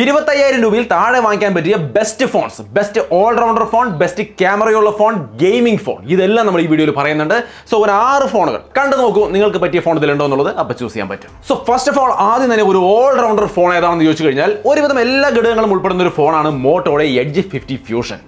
ഇരുപത്തയ്യായിരം രൂപയിൽ താഴെ വാങ്ങിക്കാൻ പറ്റിയ best phones best allrounder phone best ക്യാമറയുള്ള phone gaming phone ഇതെല്ലാം നമ്മൾ ഈ വീഡിയോയിൽ പറയുന്നുണ്ട്. സോ ഒരു ആറ് ഫോണുകൾ കണ്ടു നോക്കൂ നിങ്ങൾക്ക് പറ്റിയ ഫോൺ ഇതിലുണ്ടോ എന്നുള്ളത്. അപ്പോൾ ചൂസ് ചെയ്യാൻ പറ്റും. സോ ഫസ്റ്റ് ഓഫ് ഓൾ ആദ്യം തന്നെ ഒരു ഓൾറൗണ്ടർ ഫോൺ ഏതാണെന്ന് ചോദിച്ചു കഴിഞ്ഞാൽ ഒരുവിധം എല്ലാ ഘടകങ്ങളും ഉൾപ്പെടുന്ന ഒരു ഫോണാണ് മോട്ടോയുടെ എഡ്ജ് ഫിഫ്റ്റി ഫ്യൂഷൻ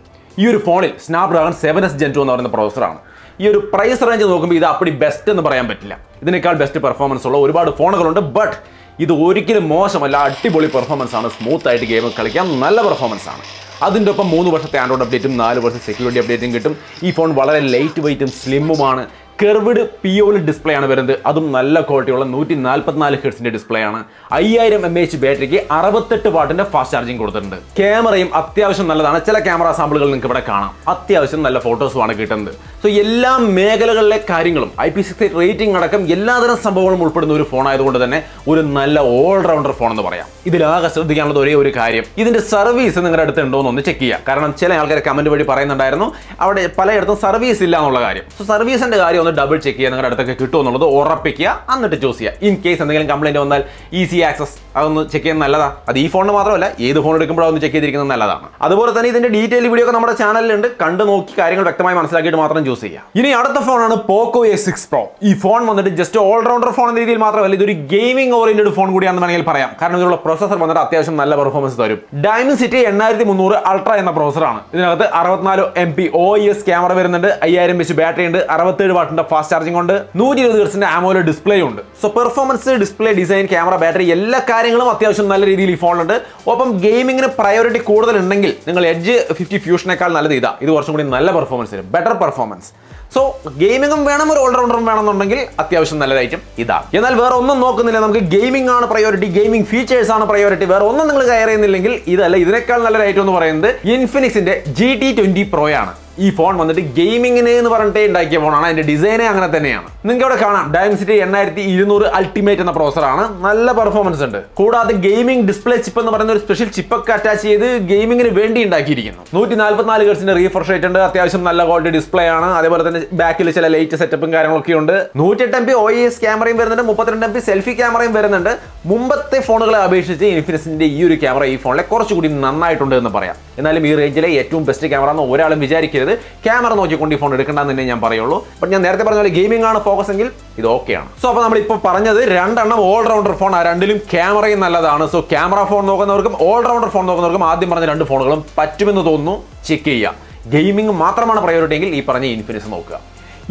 ഈ ഒരു ഫോണിൽ Snapdragon seven S gen two എന്ന് പറയുന്ന പ്രോസറാണ് ഈ ഒരു പ്രൈസ് റേഞ്ച് നോക്കുമ്പോൾ ഇത് അപ്പടി ബെസ്റ്റ് എന്ന് പറയാൻ പറ്റില്ല. ഇതിനേക്കാൾ ബെസ്റ്റ് പെർഫോമൻസ് ഉള്ള ഒരുപാട് ഫോണുകളുണ്ട് ബട്ട് ഇത് ഒരിക്കലും മോശമല്ല. അടിപൊളി പെർഫോമൻസ് ആണ്. സ്മൂത്ത് ആയിട്ട് ഗെയിം കളിക്കാം. നല്ല പെർഫോമൻസ് ആണ്. അതിന്റെ ഒപ്പം മൂന്ന് വർഷത്തെ ആൻഡ്രോയിഡ് അപ്ഡേറ്റും നാല് വർഷത്തെ സെക്യൂരിറ്റി അപ്ഡേറ്റും കിട്ടും. ഈ ഫോൺ വളരെ ലൈറ്റ് വെയിറ്റും സ്ലിമ്മുമാണ് കെർവിഡ് പി ഒ ഡിസ്പ്ലേ ആണ് വരുന്നത്. അതും നല്ല ക്വാളിറ്റിയുള്ള നൂറ്റി നാൽപ്പത്തിനാല് ഹെഡ്സിന്റെ ഡിസ്പ്ലേ ആണ്. അയ്യായിരം എം എച്ച് ബാറ്ററിക്ക് അറുപത്തെട്ട് വാട്ടിന്റെ ഫാസ്റ്റ് ചാർജിങ് കൊടുത്തിട്ടുണ്ട്. ക്യാമറയും അത്യാവശ്യം നല്ലതാണ്. ചില ക്യാമറ സാമ്പിളുകൾ നിങ്ങൾക്ക് ഇവിടെ കാണാം. അത്യാവശ്യം നല്ല ഫോട്ടോസും ആണ് കിട്ടുന്നത്. സോ എല്ലാ മേഖലകളിലെ കാര്യങ്ങളും ഐ പി സിക്സ് റേറ്റിംഗ് അടക്കം എല്ലാതരം സംഭവങ്ങളും ഉൾപ്പെടുന്ന ഒരു ഫോൺ ആയതുകൊണ്ട് തന്നെ ഒരു നല്ല ഓൾറൗണ്ടർ ഫോൺ എന്ന് പറയാം. ഇതിലാകെ ശ്രദ്ധിക്കാനുള്ളത് ഒരേ ഒരു കാര്യം. ഇതിന്റെ സർവീസ് നിങ്ങളുടെ അടുത്ത് ഉണ്ടോ എന്ന് ഒന്ന് ചെക്ക് ചെയ്യുക. കാരണം ചില ആൾക്കാർ കമന്റ് വഴി പറയുന്നുണ്ടായിരുന്നു. അവിടെ പലയിടത്തും സർവീസ് ഇല്ല എന്നുള്ള കാര്യം. സോ സർവീസിന്റെ കാര്യം ഒന്ന് ഡബിൾ ചെക്ക് ചെയ്യുക. നിങ്ങളുടെ അടുത്തൊക്കെ കിട്ടുമെന്നുള്ളത് ഉറപ്പിക്കുക. എന്നിട്ട് ചൂസ് ചെയ്യുക. ഇൻ കേസ് എന്തെങ്കിലും കംപ്ലൈന്റ് വന്നാൽ ഈസി ആക്സസ് അതൊന്ന് ചെക്ക് ചെയ്യുന്നത് നല്ലതാണ് അത് ഈ ഫോണിന് മാത്രമല്ല ഏത് ഫോൺ എടുക്കുമ്പോഴും അതൊന്ന് ചെക്ക് ചെയ്തിരിക്കുന്നത് നല്ലതാണ്. അതുപോലെ തന്നെ ഇതിന്റെ ഡീറ്റെയിൽ വീഡിയോ ഒക്കെ നമ്മുടെ ചാനലിലുണ്ട് കണ്ടു നോക്കി കാര്യങ്ങൾ വ്യക്തമായി മനസ്സിലാക്കിയിട്ട് മാത്രം ചൂസ് ചെയ്യുക ഇനി അടുത്ത ഫോണാണ് പോക്കോ എ സിക്സ് പ്രോ ഈ ഫോൺ വന്നിട്ട് ജസ്റ്റ് ഓൾറൗണ്ടർ ഫോൺ എന്ന രീതിയിൽ മാത്രമല്ല ഇതൊരു ഗെയിമിംഗ് ഓറിയന്റഡ് ഫോൺ കൂടിയാണെന്ന് വേണമെങ്കിൽ പറയാം. കാരണം ഇതിലുള്ള പ്രോസസർ വന്നിട്ട് അത്യാവശ്യം നല്ല പെർഫോമൻസ് തരും. ഡയമണ്ട് സിറ്റി എണ്ണായിരത്തി മുന്നൂറ് അൾട്ര എന്ന പ്രോസറാണ് ഇതിനകത്ത് അറുപത്തിനാല് M P O S camera വരുന്നുണ്ട്. അയ്യായിരം വെച്ച് ബാറ്ററി ഉണ്ട്. അറുപത്തേഴ് വാട്ടിന്റെ ഫാസ്റ്റ് ചാർജിംഗ് ഉണ്ട്. നൂറ്റി ഇരുപത് ഹെർട്സിന്റെ ആമോല ഡിസ്പ്ലേ ഉണ്ട്. So performance display design camera battery എല്ലാ കാര്യങ്ങളും അത്യാവശ്യം നല്ല രീതിയിൽ ഈ ഫോണിലുണ്ട് ഒപ്പം ഗെയിമിങ്ങിന് പ്രയോറിറ്റി കൂടുതൽ ഉണ്ടെങ്കിൽ നിങ്ങൾ എഡ്ജ് ഫിഫ്റ്റി ഫ്യൂഷനേക്കാൾ നല്ലത് ഇതാ. ഇത് കുറച്ചും കൂടി നല്ല പെർഫോമൻസ് തരും. ബെറ്റർ പെർഫോമൻസ് സോ ഗെയിമിങ്ങും വേണം ഒരു ഓൾറൗണ്ടറും വേണമെന്നുണ്ടെങ്കിൽ അത്യാവശ്യം നല്ല ഐറ്റം ഇതാ. എന്നാൽ വേറെ ഒന്നും നോക്കുന്നില്ല. നമുക്ക് ഗെയിമിംഗ് ആണ് പ്രയോറിറ്റി ഗെയിമിംഗ് ഫീച്ചേഴ്സ് ആണ് പ്രയോറിറ്റി വേറെ ഒന്നും നിങ്ങൾ കയറിയുന്നില്ലെങ്കിൽ ഇതല്ല ഇതിനേക്കാൾ നല്ല ഐറ്റം എന്ന് പറയുന്നത് ഇൻഫിനിക്സിന്റെ ജി ടി ട്വന്റി പ്രോ ആണ്. ഈ ഫോൺ വന്നിട്ട് ഗെയിമിങ്ങിന് എന്ന് പറഞ്ഞിട്ട് ഉണ്ടാക്കിയ ഫോണാണ് അതിന്റെ ഡിസൈനേ അങ്ങനെ തന്നെയാണ്. നിങ്ങൾക്ക് ഇവിടെ കാണാം. ഡയമസിറ്റി എണ്ണായിരത്തി ഇരുന്നൂറ് അൾട്ടിമേറ്റ് എന്ന പ്രോസറാണ് നല്ല പെർഫോമൻസ് ഉണ്ട്. കൂടാതെ ഗെയിമിംഗ് ഡിസ്പ്ലേ ചിപ്പ് എന്ന് പറയുന്ന ഒരു സ്പെഷ്യൽ ചിപ്പൊക്കെ അറ്റാച്ച് ചെയ്ത് ഗെയിമിങ്ങിന് വേണ്ടി ഉണ്ടാക്കിയിരിക്കുന്നു. നൂറ്റി നാൽപ്പത്തിനാല് ഗേഴ്സിന്റെ റീഫ്രഷ് റേറ്റ് ഉണ്ട്. അത്യാവശ്യം നല്ല ക്വാളിറ്റി ഡിസ്പ്ലേ ആണ്. അതേപോലെ തന്നെ ബാക്കിൽ ചില ലൈറ്റ് സെറ്റപ്പും കാര്യങ്ങളൊക്കെ ഉണ്ട്. നൂറ്റെട്ട് എം പി ഒ എസ് ക്യാമറയും വരുന്നുണ്ട്. മുപ്പത്തിരണ്ട് എം പി സെൽഫി ക്യാമറയും വരുന്നുണ്ട്. മുമ്പത്തെ ഫോണുകളെ അപേക്ഷിച്ച് ഇൻഫിനിക്സിന്റെ ഈ ഒരു ക്യാമറ ഈ ഫോണിലെ കുറച്ചുകൂടി നന്നായിട്ടുണ്ട് എന്ന് പറയാം. എന്നാലും ഈ റേഞ്ചിലെ ഏറ്റവും ബെസ്റ്റ് ക്യാമറ എന്ന് ഒരാളും വിചാരിക്കരുത്. ക്യാമറ നോക്കിക്കൊണ്ട് ഈ ഫോൺ എടുക്കണ്ടെന്ന് തന്നെ ഞാൻ പറയുള്ളൂ. ബട്ട് ഞാൻ നേരത്തെ പറഞ്ഞ പോലെ ഗെയിമിംഗ് ആണ് ഫോക്കസ് എങ്കിൽ ഇത് ഓക്കെയാണ് സോ അപ്പോൾ നമ്മളിപ്പോൾ പറഞ്ഞത് രണ്ടെണ്ണം ഓൾറൗണ്ടർ ഫോൺ ആ രണ്ടിലും ക്യാമറയും നല്ലതാണ്. സോ ക്യാമറ ഫോൺ നോക്കുന്നവർക്കും ഓൾറൗണ്ടർ ഫോൺ നോക്കുന്നവർക്കും ആദ്യം പറഞ്ഞ രണ്ട് ഫോണുകളും പറ്റുമെന്ന് തോന്നുന്നു. ചെക്ക് ചെയ്യുക. ഗെയിമിംഗ് മാത്രമാണ് പ്രയോറിറ്റി എങ്കിൽ ഈ പറഞ്ഞ ഇൻഫിനിക്സ് നോക്കുക.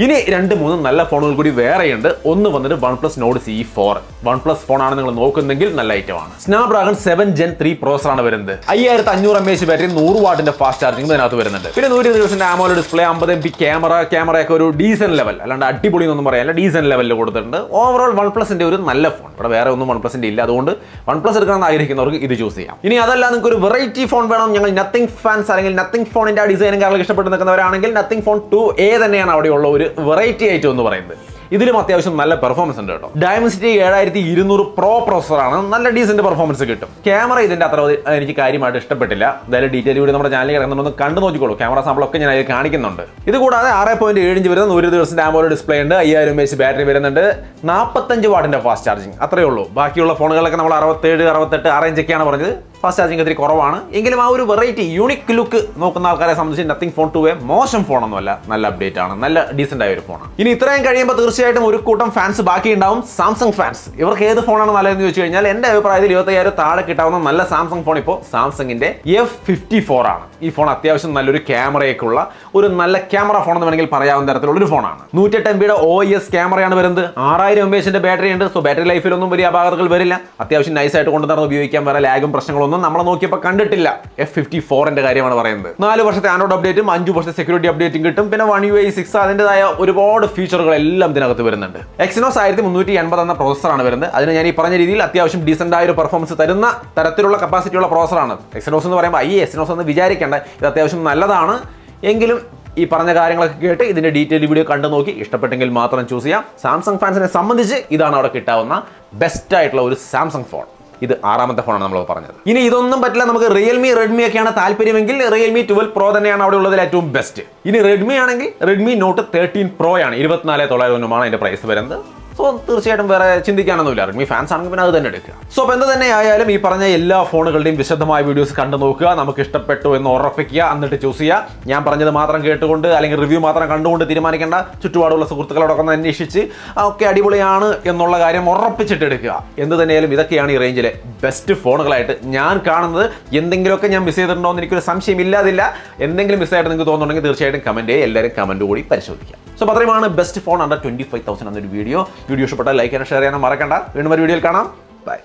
ഇനി രണ്ട് മൂന്ന് നല്ല ഫോണുകൾ കൂടി വേറെയുണ്ട്. ഒന്ന് വന്നിട്ട് one plus Nord C four one plus phone ആണ് നിങ്ങൾ നോക്കുന്നെങ്കിൽ നല്ല ഐറ്റം ഐറ്റമാണ് Snapdragon seven gen three processor ആണ് വരുന്നത്. അയ്യായിരത്തി അഞ്ഞൂറ് എം എച്ച് ബാറ്ററി നൂറ് വാട്ടിന്റെ ഫാസ്റ്റ് ചാർജിംഗ് ഇതിനകത്ത് വരുന്നുണ്ട്. പിന്നെ നൂറ്റി ദിവസത്തിന്റെ ആമോല ഡിസ്പ്ലേ അമ്പത് എം പി ക്യാമറ ക്യാമറയൊക്കെ ഒരു ഡീസൻ ലെവൽ അല്ലാണ്ട് അടിപൊളി എന്നൊന്നും പറയാനില്ല ഡീസൻ ലെവലിൽ കൊടുത്തിട്ടുണ്ട്. ഓവറോൾ വൺ പ്ലസിന്റെ ഒരു നല്ല ഫോൺ ഇവിടെ വേറെ ഒന്നും വൺ പ്ലസിന്റെ ഇല്ല. അതുകൊണ്ട് വൺ പ്ലസ് എടുക്കണമെന്ന് ആഗ്രഹിക്കുന്നവർക്ക് ഇത് ചൂസ് ചെയ്യാം. ഇനി അതല്ല നിങ്ങൾക്ക് ഒരു വെറൈറ്റി ഫോൺ വേണം. ഞങ്ങൾ നത്തിങ് ഫാൻസ് അല്ലെങ്കിൽ നത്തിങ് ഫോണിന്റെ ആ ഡിസൈനും കാര്യങ്ങൾ ഇഷ്ടപ്പെട്ട് നിൽക്കുന്നവരാണെങ്കിൽ നത്തിങ് ഫോൺ ടു എ തന്നെയാണ് അവിടെയുള്ള ഒരു വെറൈറ്റി ഐറ്റം എന്ന് പറയുന്നത്. ഇതിലും അത്യാവശ്യം നല്ല പെർഫോമൻസ് ഉണ്ട് കേട്ടോ. ഡയമൻസിറ്റി ഏഴായിരത്തി ഇരുന്നൂറ് പ്രോ പ്രൊസറാണ് നല്ല ഡീസെന്റ് പെർഫോമൻസ് കിട്ടും. ക്യാമറ ഇതിന്റെ അത്ര എനിക്ക് കാര്യമായിട്ട് ഇഷ്ടപ്പെട്ടില്ല. എന്തായാലും ഡീറ്റെയിൽ കൂടി നമ്മുടെ ചാനലിൽ കിടക്കുന്നുണ്ടെന്ന് കണ്ടു നോക്കിക്കോളൂ. ക്യാമറ സാമ്പിൾ ഒക്കെ ഞാൻ അതിൽ കാണിക്കുന്നുണ്ട്. ഇത് കൂടാതെ ആറ് പോയിന്റ് ഏഴ് ഇഞ്ച് വരുന്ന നൂറ് ദിവസം ആമോല ഡിസ്പ്ലേ ഉണ്ട്. അയ്യായിരം എച്ച് ബാറ്ററി വരുന്നുണ്ട്. നാൽപ്പത്തഞ്ച് വാട്ടിന്റെ ഫാസ്റ്റ് ചാർജിങ് അത്രയേ ഉള്ളൂ. ബാക്കിയുള്ള ഫോണുകളൊക്കെ നമ്മൾ അറുപത്തേഴ് അറുപത്തെട്ട് ആ റേഞ്ചൊക്കെയാണ് പറഞ്ഞത്. ഫാസ്റ്റ് ചാർജിങ് ഇത്തിരി കുറവാണ്. എങ്കിലും ആ ഒരു വെറൈറ്റി യൂണിക് ലുക്ക് നോക്കുന്ന ആൾക്കാരെ സംബന്ധിച്ച് നത്തിങ് ഫോൺ ടു എ മോശം ഫോണൊന്നുമല്ല നല്ല അപ്ഡേറ്റ് ആണ്. നല്ല ഡീസെന്റ് ആയ ഒരു ഫോണാണ് ഇനി ഇത്രയും കഴിയുമ്പോൾ തീർച്ചയായിട്ടും ഒരു കൂട്ടം ഫാൻസ് ബാക്കി ഉണ്ടാവും. സാംസങ് ഫാൻസ് ഇവർക്ക് ഏത് ഫോണാണ് നല്ലതെന്ന് ചോദിച്ചു കഴിഞ്ഞാൽ എന്റെ അഭിപ്രായത്തിൽ ഇരുപത്തയ്യായിരം താഴെ കിട്ടാവുന്ന നല്ല സാംസങ് ഫോൺ ഇപ്പോൾ സാംസങ്ങിന്റെ എഫ് ഫിഫ്റ്റി ഫോർ ആണ്. ഈ ഫോൺ അത്യാവശ്യം നല്ലൊരു ക്യാമറയൊക്കെയുള്ള ഒരു നല്ല ക്യാമറ ഫോൺ എന്ന് വേണമെങ്കിൽ പറയാവുന്ന തരത്തിലുള്ള ഒരു ഫോണാണ് നൂറ്റെട്ട് എം ബിയുടെ ഒ എസ് ക്യാമറയാണ് വരുന്നത്. ആറായിരം എം എച്ചിന്റെ ബാറ്ററി ഉണ്ട്. സോ ബാറ്ററി ലൈഫിലൊന്നും വലിയ അപാകതകൾ വരില്ല. അത്യാവശ്യം നൈസായിട്ട് കൊണ്ടുനടന്ന് ഉപയോഗിക്കാൻ വേറെ ലാഗും പ്രശ്നങ്ങളൊന്നും നമ്മൾ നോക്കിയപ്പോൾ കണ്ടിട്ടില്ല. എഫ് ഫിഫ്റ്റി ഫോറിന്റെ കാര്യമാണ് പറയുന്നത്. നാല് വർഷത്തെ ആൻഡ്രോയിഡ് അപ്ഡേറ്റും അഞ്ചു വർഷത്തെ സെക്യൂരിറ്റി അപ്ഡേറ്റും കിട്ടും. പിന്നെ വൺ യു ഐ സിക്സ് അതിന്റെതായ ഒരുപാട് ഫീച്ചറുകൾ എല്ലാം ഇതിനകത്ത് വരുന്നുണ്ട്. എക്സിനോസ് ആയിരത്തി മുന്നൂറ്റി എൺപത് എന്ന പ്രോസസ്സറാണ് വരുന്നത്. അതിന് ഞാൻ ഈ പറഞ്ഞ രീതിയിൽ അത്യാവശ്യം ഡീസന്റ് ആയ ഒരു പെർഫോമൻസ് തരുന്ന തരത്തിലുള്ള കപ്പാസിറ്റിയുള്ള പ്രോസറാണ് എക്സിനോസ് എന്ന് പറയുമ്പോൾ ഐ എക്സിനോസ് എന്ന് വിചാരിക്കേണ്ട. ഇത് അത്യാവശ്യം നല്ലതാണ്. എങ്കിലും ഈ പറഞ്ഞ കാര്യങ്ങളൊക്കെ കേട്ട് ഇതിന്റെ ഡീറ്റെയിൽ വീഡിയോ കണ്ടു നോക്കി. ഇഷ്ടപ്പെട്ടെങ്കിൽ മാത്രം ചൂസ് ചെയ്യാം. സാംസങ് ഫാൻസിനെ സംബന്ധിച്ച് ഇതാണ് അവിടെ കിട്ടാവുന്ന ബെസ്റ്റ് ആയിട്ടുള്ള ഒരു സാംസങ് ഫോൺ ഇത് ആറാമത്തെ ഫോണാണ് നമ്മൾ പറഞ്ഞത്. ഇനി ഇതൊന്നും പറ്റില്ല നമുക്ക് റിയൽമി റെഡ്മി ഒക്കെയാണ് താല്പര്യമെങ്കിൽ റിയൽമി ട്വൽവ് പ്രോ തന്നെയാണ് അവിടെ ഉള്ളതിൽ ഏറ്റവും ബെസ്റ്റ് ഇനി റെഡ്മി ആണെങ്കിൽ റെഡ്മി നോട്ട് തേർട്ടീൻ പ്രോ ആണ് ഇരുപത്തിനാല് തൊള്ളായിരം ഒന്നുമാണ് അതിന്റെ പ്രൈസ് വരുന്നത്. സോ തീർച്ചയായിട്ടും വേറെ ചിന്തിക്കാനൊന്നുമില്ല. റെഡ്മി ഫാൻസ് ആണെങ്കിൽ പിന്നെ അത് തന്നെ എടുക്കുക. സോ അപ്പോൾ എന്ത് തന്നെ ആയാലും ഈ പറഞ്ഞ എല്ലാ ഫോണുകളുടെയും വിശദമായ വീഡിയോസ് കണ്ടു നോക്കുക. നമുക്ക് ഇഷ്ടപ്പെട്ടു എന്ന് ഉറപ്പിക്കുക. എന്നിട്ട് ചൂസ് ചെയ്യുക. ഞാൻ പറഞ്ഞത് മാത്രം കേട്ടുകൊണ്ട് അല്ലെങ്കിൽ റിവ്യൂ മാത്രം കണ്ടുകൊണ്ട് തീരുമാനിക്കേണ്ട. ചുറ്റുപാടുള്ള സുഹൃത്തുക്കളോടൊക്കെ അന്വേഷിച്ച് ഒക്കെ അടിപൊളിയാണ് എന്നുള്ള കാര്യം ഉറപ്പിച്ചിട്ട് എടുക്കുക. എന്ത് തന്നെയാലും ഇതൊക്കെയാണ് ഈ റേഞ്ചിലെ ബെസ്റ്റ് ഫോണുകളായിട്ട് ഞാൻ കാണുന്നത്. എന്തെങ്കിലുമൊക്കെ ഞാൻ മിസ് ചെയ്തിട്ടുണ്ടോ എന്ന് എനിക്കൊരു സംശയം ഇല്ലാതില്ല. എന്തെങ്കിലും മിസ് ആയിട്ട് നിങ്ങൾക്ക് തോന്നുന്നുണ്ടെങ്കിൽ തീർച്ചയായിട്ടും കമന്റ് എല്ലാവരും കമന്റ് കൂടി പരിശോധിക്കുക. So അത്രയുമാണ് best phone under twenty five thousand എന്നൊരു വീഡിയോ വീഡിയോ ഇഷ്ടപ്പെട്ടാൽ ലൈക്ക് ചെയ്യാനും ഷെയർ ചെയ്യാനും മറക്കണ്ട വീണ്ടും ഒരു വീഡിയോയിൽ കാണാം. ബൈ.